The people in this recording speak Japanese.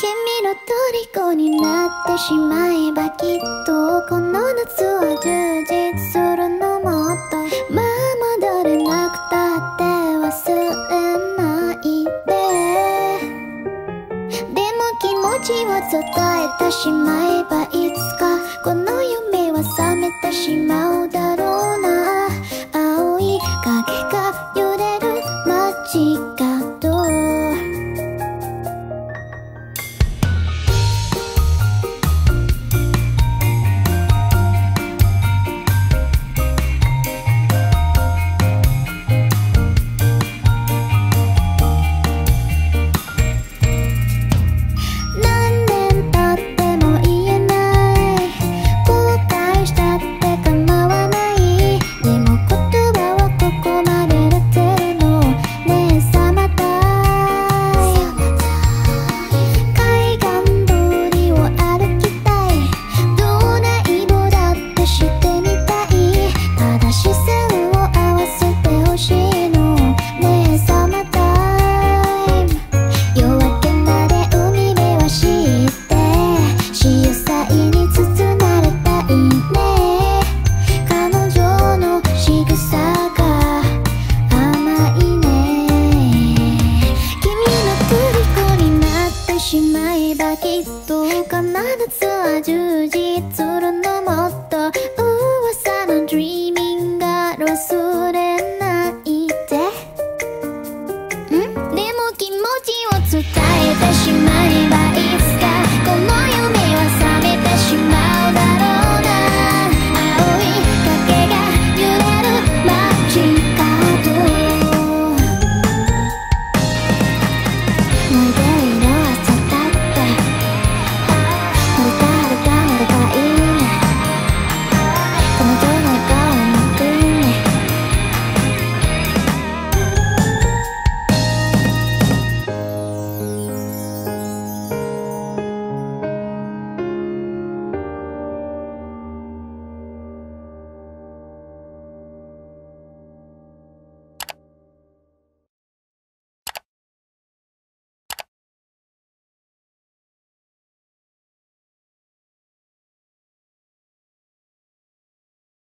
君の虜になってしまえばきっとこの夏は充実するのもっと。まあ戻れなくたって忘れないで。でも気持ちを伝えてしまえばいつかどうかな夏は充実するのもっと噂の Dreaming が忘れないでん？でも気持ちを伝えてしまう。